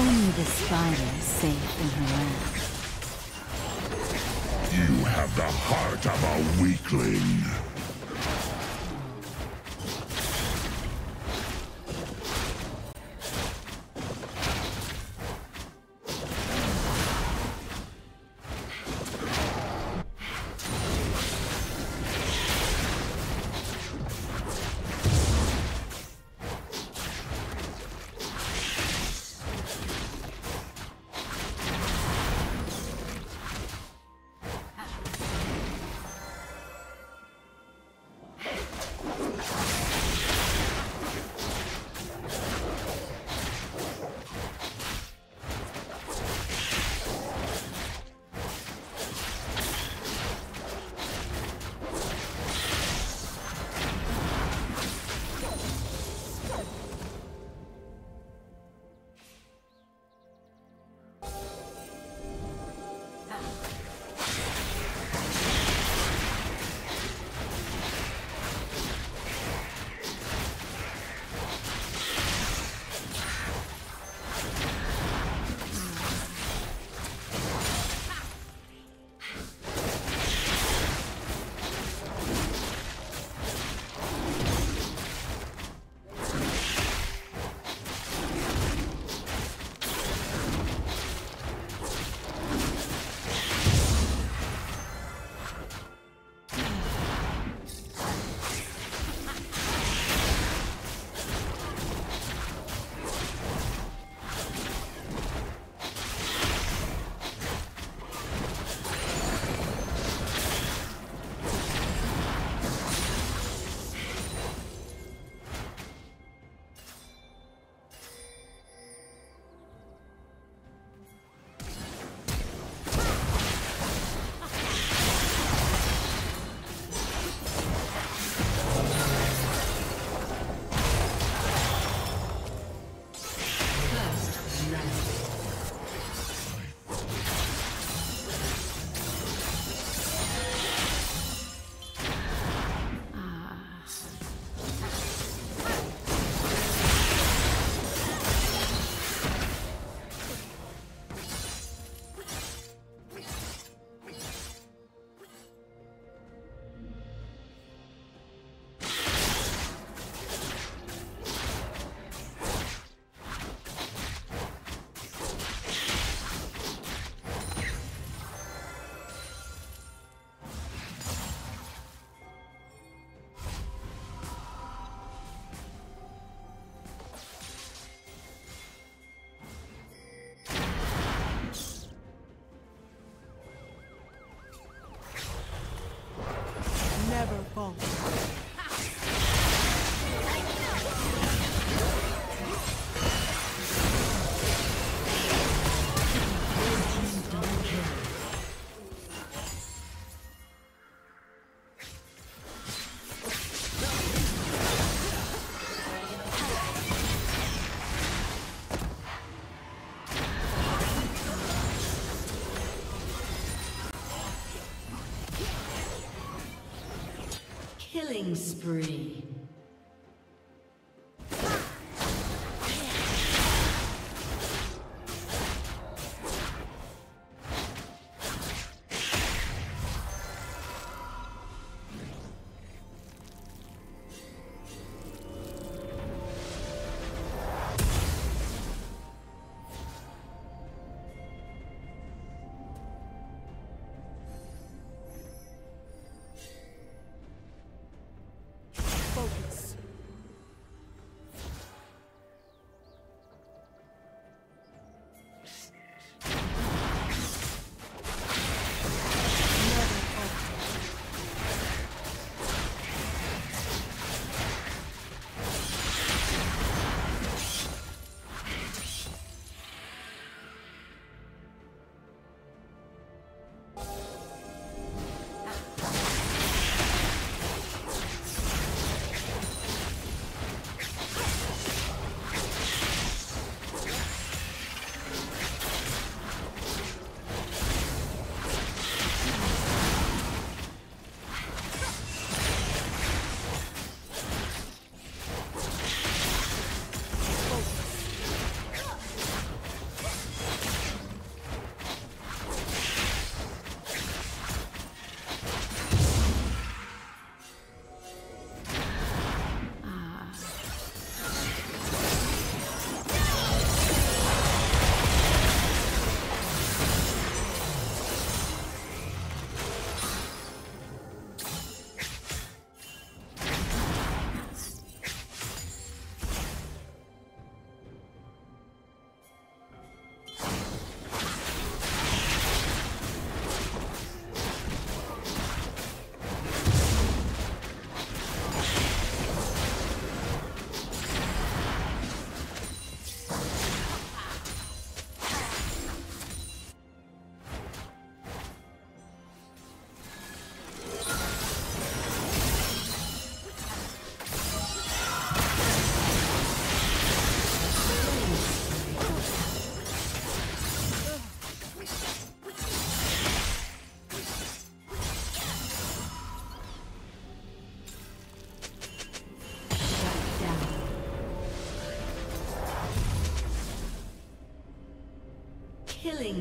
Only the spider is safe in her lab. You have the heart of a weakling. Killing spree.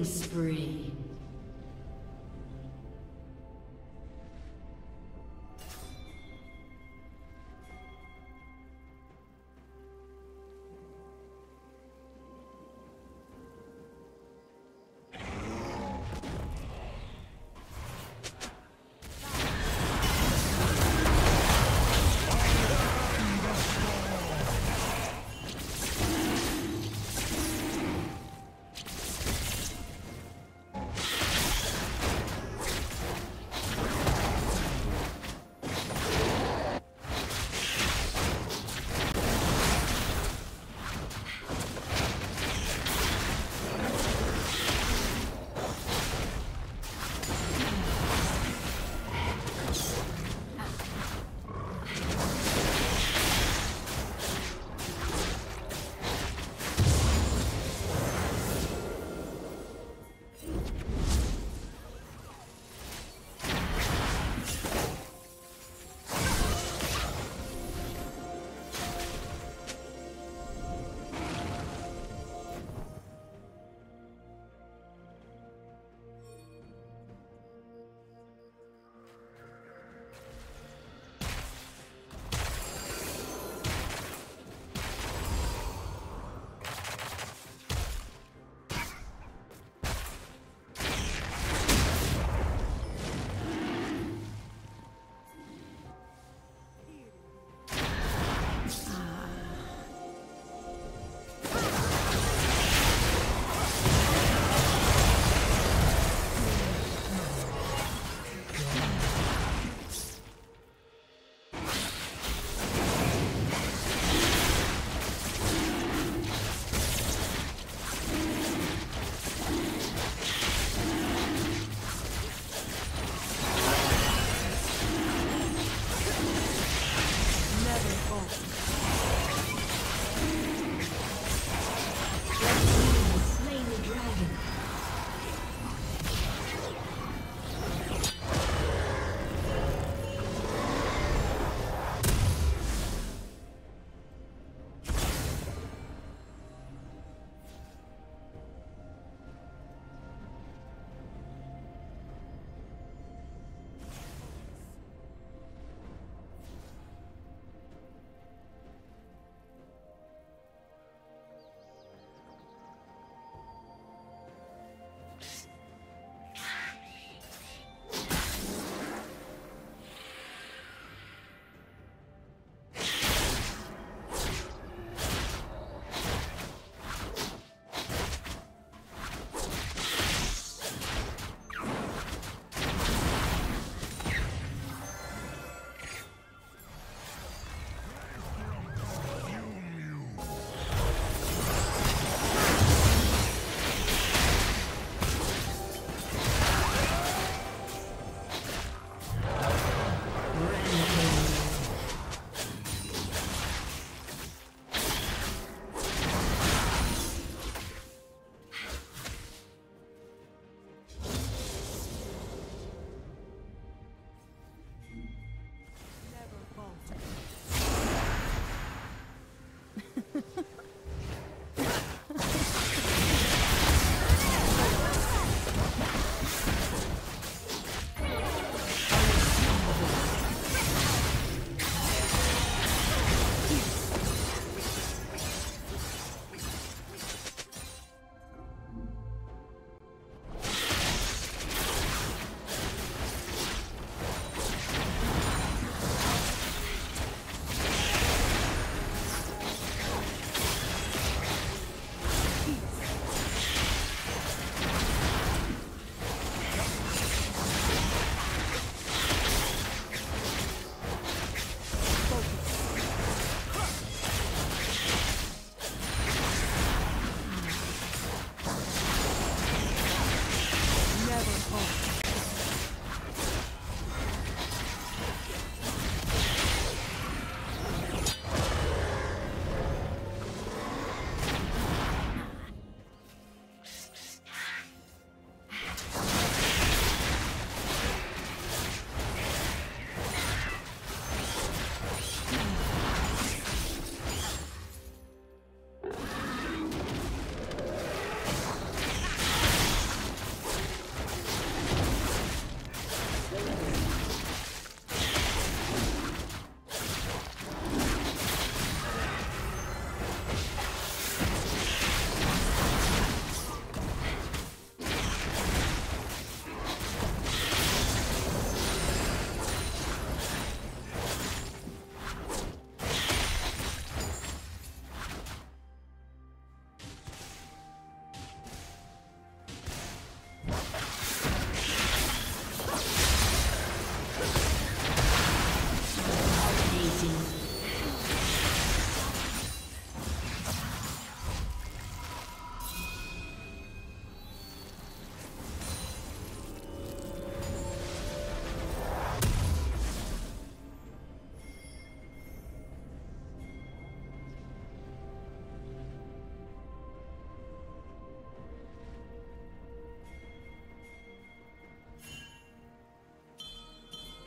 Spree.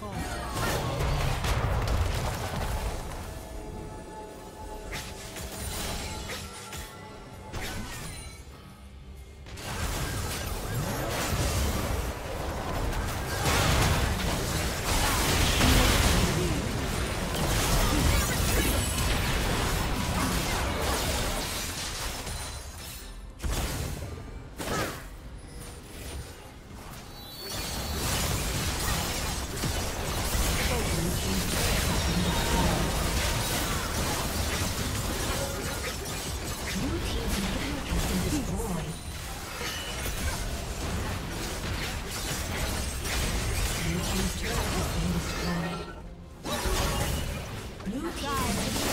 そ。New tribe.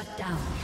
Shut down.